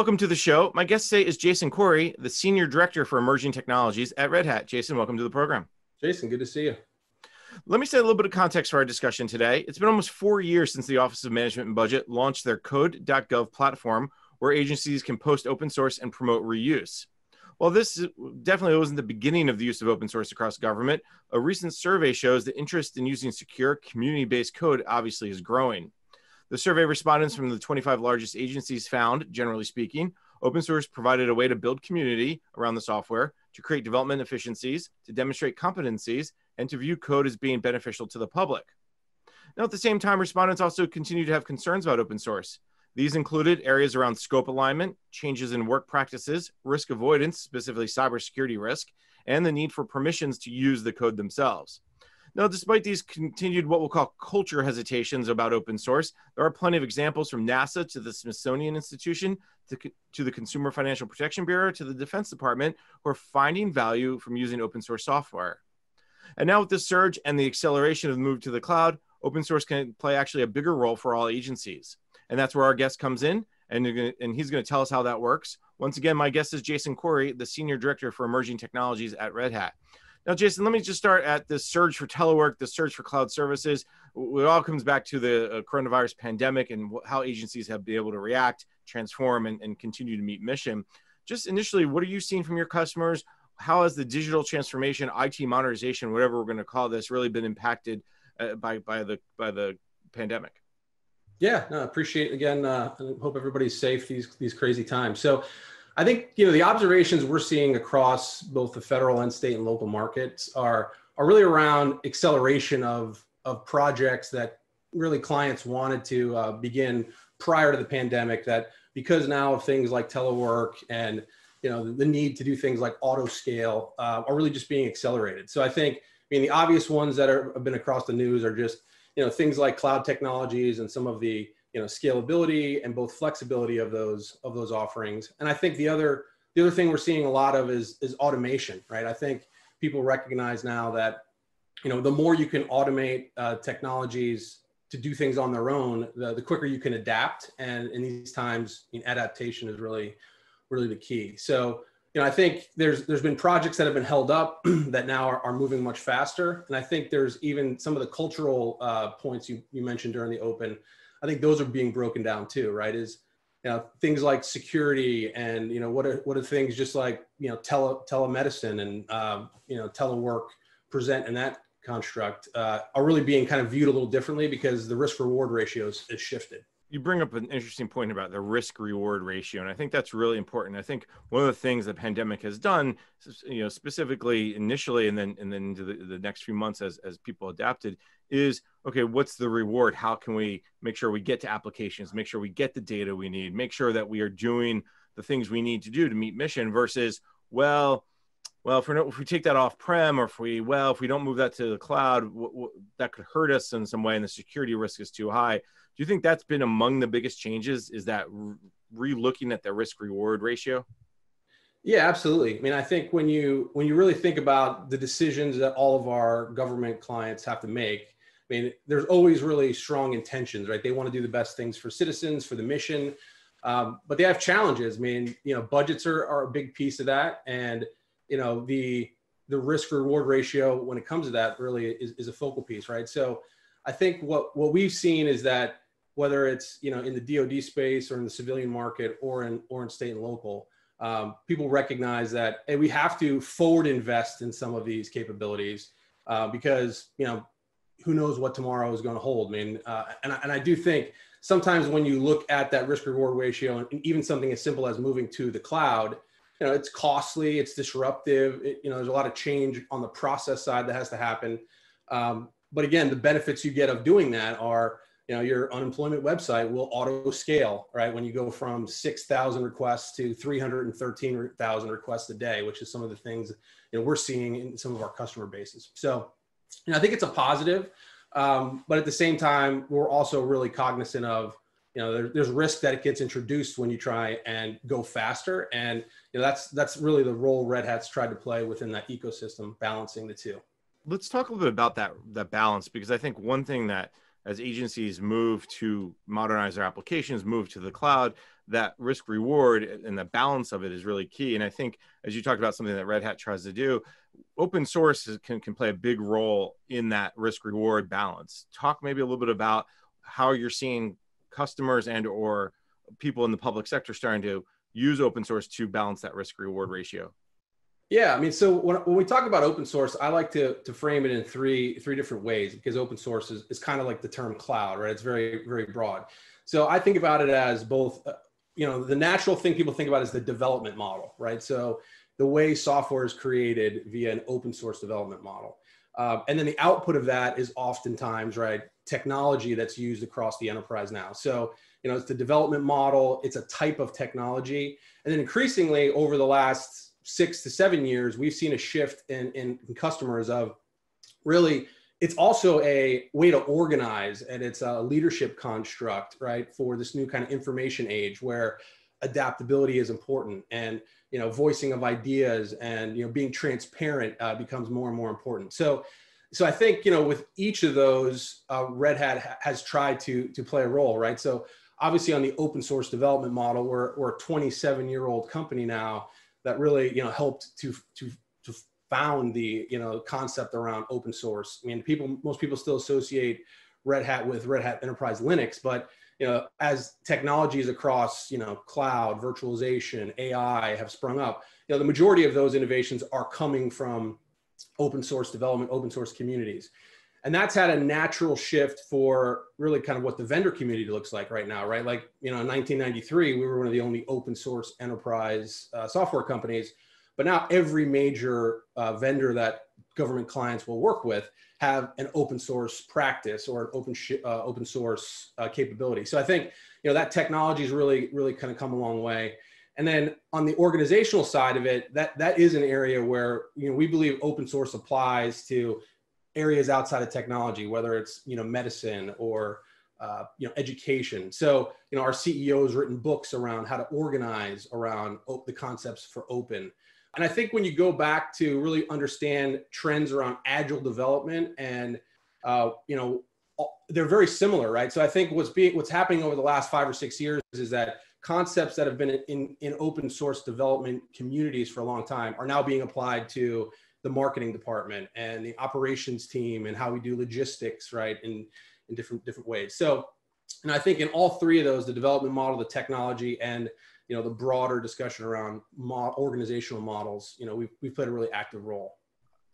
Welcome to the show. My guest today is Jason Corey, the Senior Director for Emerging Technologies at Red Hat. Jason, welcome to the program. Jason, good to see you. Let me set a little bit of context for our discussion today. It's been almost four years since the Office of Management and Budget launched their code.gov platform, where agencies can post open source and promote reuse. While this definitely wasn't the beginning of the use of open source across government, a recent survey shows that interest in using secure community based code obviously is growing. The survey respondents from the 25 largest agencies found, generally speaking, open source provided a way to build community around the software, to create development efficiencies, to demonstrate competencies, and to view code as being beneficial to the public. Now, at the same time, respondents also continue to have concerns about open source. These included areas around scope alignment, changes in work practices, risk avoidance, specifically cybersecurity risk, and the need for permissions to use the code themselves. Now, despite these continued what we'll call culture hesitations about open source, there are plenty of examples from NASA to the Smithsonian Institution to, to the Consumer Financial Protection Bureau to the Defense Department who are finding value from using open source software. And now with this surge and the acceleration of the move to the cloud, open source can play actually a bigger role for all agencies. And that's where our guest comes in, and, and he's going to tell us how that works. Once again, my guest is Jason Corey, the Senior Director for Emerging Technologies at Red Hat. Now, Jason, let me just start at the surge for telework, the surge for cloud services. It all comes back to the uh, coronavirus pandemic and how agencies have been able to react, transform, and, and continue to meet mission. Just initially, what are you seeing from your customers? How has the digital transformation, IT modernization, whatever we're going to call this, really been impacted uh, by by the by the pandemic? Yeah, no, appreciate again. Uh, hope everybody's safe these these crazy times. So, I think you know the observations we're seeing across both the federal and state and local markets are are really around acceleration of of projects that really clients wanted to uh, begin prior to the pandemic. That because now of things like telework and you know the need to do things like auto scale uh, are really just being accelerated. So I think I mean the obvious ones that are, have been across the news are just you know things like cloud technologies and some of the you know scalability and both flexibility of those of those offerings. And i think the other the other thing we're seeing a lot of is is automation right? I think people recognize now that you know the more you can automate uh, technologies to do things on their own the, the quicker you can adapt. And in these times I mean, adaptation is really really the key. So you know i think there's there's been projects that have been held up that now are, are moving much faster and i think there's even some of the cultural uh, points you, you mentioned during the open I think those are being broken down too, right? Is you know things like security and you know what are what are things just like you know tele telemedicine and um, you know telework present in that construct uh, are really being kind of viewed a little differently because the risk reward ratios is shifted you bring up an interesting point about the risk reward ratio and i think that's really important. I think one of the things the pandemic has done you know specifically initially and then and then into the, the next few months as as people adapted is okay what's the reward? How can we make sure we get to applications make sure we get the data we need make sure that we are doing the things we need to do to meet mission versus well well if, we if we take that off prem or if we well if we don't move that to the cloud w- w- that could hurt us in some way and the security risk is too high do you think that's been among the biggest changes? Is that re looking at the risk reward ratio? Yeah, absolutely. I mean, I think when you when you really think about the decisions that all of our government clients have to make, I mean, there's always really strong intentions, right? They want to do the best things for citizens, for the mission, um, but they have challenges. I mean, you know, budgets are, are a big piece of that, and you know, the the risk reward ratio when it comes to that really is, is a focal piece, right? So I think what what we've seen is that whether it's you know in the DoD space or in the civilian market or in or in state and local, um, people recognize that and we have to forward invest in some of these capabilities uh, because you know who knows what tomorrow is going to hold. I mean, uh, and, I, and I do think sometimes when you look at that risk reward ratio and even something as simple as moving to the cloud, you know, it's costly, it's disruptive. It, you know, there's a lot of change on the process side that has to happen. Um, but again, the benefits you get of doing that are, you know, your unemployment website will auto scale, right? When you go from 6,000 requests to 313,000 requests a day, which is some of the things, you know, we're seeing in some of our customer bases. So, you know, I think it's a positive, um, but at the same time, we're also really cognizant of, you know, there, there's risk that it gets introduced when you try and go faster. And, you know, that's, that's really the role Red Hat's tried to play within that ecosystem, balancing the two let's talk a little bit about that that balance because I think one thing that as agencies move to modernize their applications, move to the cloud, that risk reward and the balance of it is really key. And I think, as you talked about, something that Red Hat tries to do, open source can, can play a big role in that risk reward balance. Talk maybe a little bit about how you're seeing customers and or people in the public sector starting to use open source to balance that risk reward ratio. Yeah, I mean, so when, when we talk about open source, I like to, to frame it in three three different ways because open source is, is kind of like the term cloud, right? It's very very broad. So I think about it as both, uh, you know, the natural thing people think about is the development model, right? So the way software is created via an open source development model, uh, and then the output of that is oftentimes right technology that's used across the enterprise now. So you know, it's the development model, it's a type of technology, and then increasingly over the last six to seven years, we've seen a shift in, in, in customers of really it's also a way to organize and it's a leadership construct right for this new kind of information age where adaptability is important and you know voicing of ideas and you know being transparent uh, becomes more and more important. So so i think you know with each of those uh, red hat ha- has tried to to play a role right? So obviously on the open source development model we're, we're a 27 year old company now that really you know helped to to to found the you know concept around open source. I mean, people most people still associate Red Hat with Red Hat Enterprise Linux, but you know as technologies across you know cloud, virtualization, AI have sprung up, you know the majority of those innovations are coming from open source development, open source communities and that's had a natural shift for really kind of what the vendor community looks like right now right? Like you know in 1993 we were one of the only open source enterprise uh, software companies. But now every major uh, vendor that government clients will work with have an open source practice or an open sh- uh, open source uh, capability. So i think you know that technology has really really kind of come a long way. And then on the organizational side of it that that is an area where you know we believe open source applies to areas outside of technology, whether it's you know medicine or uh, you know education. So you know our CEO has written books around how to organize around op- the concepts for open. And I think when you go back to really understand trends around agile development and uh, you know they're very similar, right? So I think what's being what's happening over the last five or six years is that concepts that have been in, in open source development communities for a long time are now being applied to the marketing department and the operations team and how we do logistics, right, in, in different different ways. So, and I think in all three of those, the development model, the technology, and you know the broader discussion around mo- organizational models, you know, we've we've played a really active role.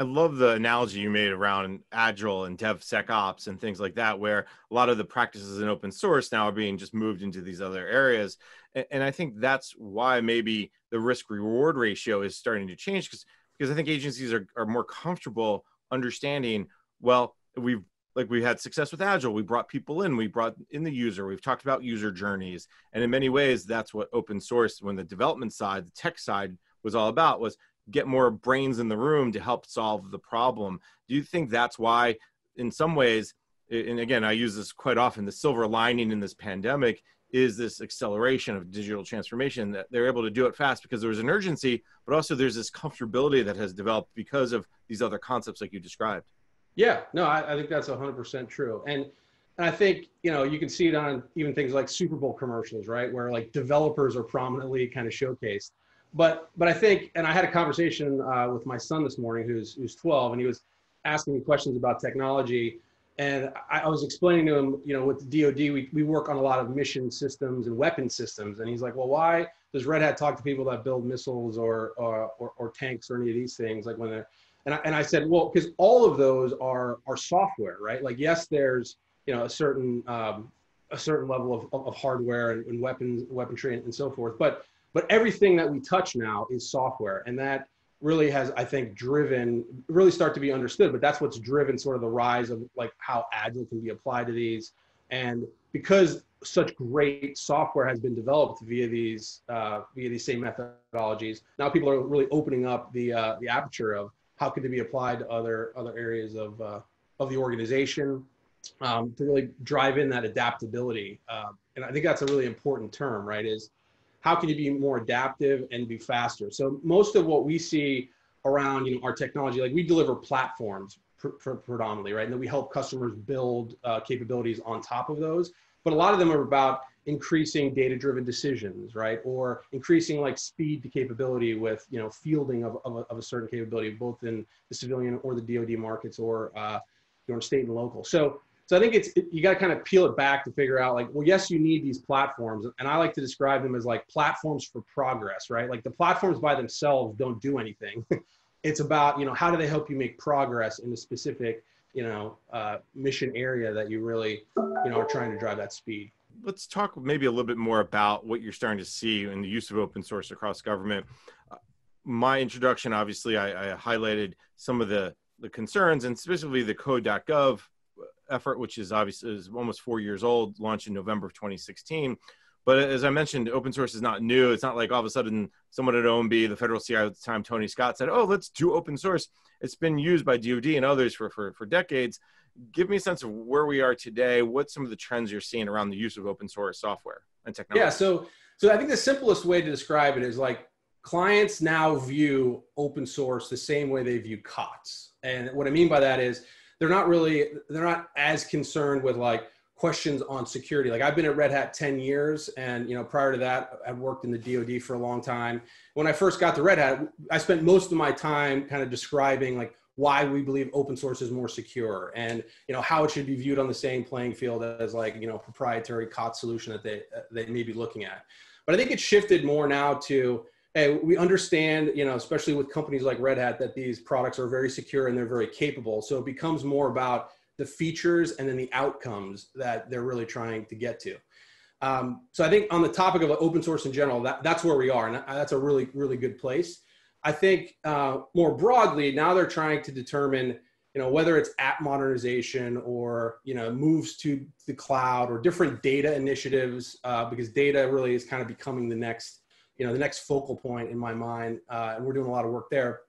I love the analogy you made around Agile and DevSecOps and things like that, where a lot of the practices in open source now are being just moved into these other areas. And, and I think that's why maybe the risk reward ratio is starting to change because because I think agencies are, are more comfortable understanding, well, we've like we had success with agile. We brought people in. We brought in the user. We've talked about user journeys. And in many ways that's what open source when the development side the tech side was all about was get more brains in the room to help solve the problem. Do you think that's why in some ways and again i use this quite often the silver lining in this pandemic is this acceleration of digital transformation that they're able to do it fast because there's an urgency, but also there's this comfortability that has developed because of these other concepts like you described. Yeah, no, I, I think that's 100% true. And, and I think, you know, you can see it on even things like Super Bowl commercials, right? Where like developers are prominently kind of showcased. But, but I think, and I had a conversation uh, with my son this morning who's, who's 12 and he was asking me questions about technology and I, I, was explaining to him, you know, with the DoD, we, we work on a lot of mission systems and weapon systems. And he's like, well, why does Red Hat talk to people that build missiles or, or, or, or tanks or any of these things? Like when they're, and I, and I said, well, because all of those are, are software, right? Like, yes, there's, you know, a certain, um, a certain level of, of hardware and, and weapons, weaponry and so forth. But, but everything that we touch now is software. And that, really has i think driven really start to be understood but that's what's driven sort of the rise of like how agile can be applied to these. And because such great software has been developed via these uh, via these same methodologies now people are really opening up the uh, the aperture of how could it be applied to other other areas of uh, of the organization um, to really drive in that adaptability uh, and i think that's a really important term right is how can you be more adaptive and be faster? So most of what we see around you know our technology, like we deliver platforms pr- pr- predominantly, right? And then we help customers build uh, capabilities on top of those. But a lot of them are about increasing data-driven decisions, right? Or increasing like speed to capability with you know fielding of, of, a, of a certain capability, both in the civilian or the DoD markets, or uh, you know, state and local. So so I think it's you got to kind of peel it back to figure out like, well, yes, you need these platforms, and I like to describe them as like platforms for progress, right? Like the platforms by themselves don't do anything. it's about you know how do they help you make progress in a specific you know uh, mission area that you really you know are trying to drive that speed. Let's talk maybe a little bit more about what you're starting to see in the use of open source across government. Uh, my introduction, obviously, I, I highlighted some of the the concerns and specifically the code.gov effort, which is obviously is almost four years old, launched in November of 2016. But as I mentioned, open source is not new. It's not like all of a sudden someone at OMB, the federal CIO at the time, Tony Scott, said, "Oh, let's do open source." It's been used by DoD and others for for, for decades. Give me a sense of where we are today. What some of the trends you're seeing around the use of open source software and technology? Yeah, so so I think the simplest way to describe it is like clients now view open source the same way they view COTS. And what I mean by that is they're not really they're not as concerned with like questions on security. Like I've been at Red Hat 10 years and you know prior to that I've worked in the DoD for a long time. When I first got to Red Hat, I spent most of my time kind of describing like why we believe open source is more secure and you know how it should be viewed on the same playing field as like you know proprietary COT solution that they they may be looking at. But I think it's shifted more now to hey, we understand, you know, especially with companies like Red Hat, that these products are very secure and they're very capable. So it becomes more about the features and then the outcomes that they're really trying to get to. Um, so I think on the topic of open source in general, that, that's where we are, and that's a really, really good place. I think uh, more broadly, now they're trying to determine, you know, whether it's app modernization or you know moves to the cloud or different data initiatives, uh, because data really is kind of becoming the next you know the next focal point in my mind uh, and we're doing a lot of work there.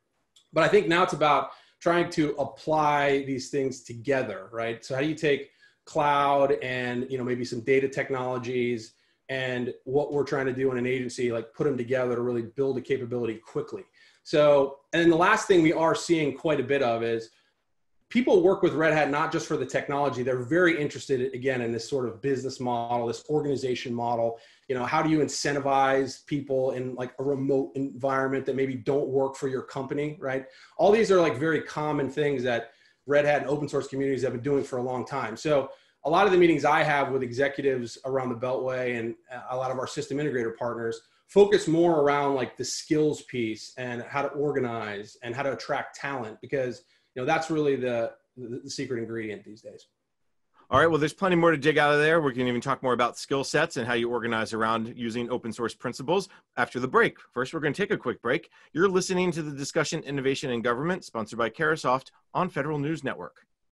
But i think now it's about trying to apply these things together right? So how do you take cloud and you know maybe some data technologies and what we're trying to do in an agency like put them together to really build a capability quickly? So and then the last thing we are seeing quite a bit of is people work with Red Hat not just for the technology. They're very interested again in this sort of business model, this organization model. You know, how do you incentivize people in like a remote environment that maybe don't work for your company, right? All these are like very common things that Red Hat and open source communities have been doing for a long time. So a lot of the meetings I have with executives around the Beltway and uh, a lot of our system integrator partners focus more around like the skills piece and how to organize and how to attract talent because you know that's really the, the, the secret ingredient these days. All right well there's plenty more to dig out of there. We can even talk more about skill sets and how you organize around using open source principles after the break. First we're going to take a quick break. You're listening to the discussion innovation in government sponsored by Carahsoft on federal news network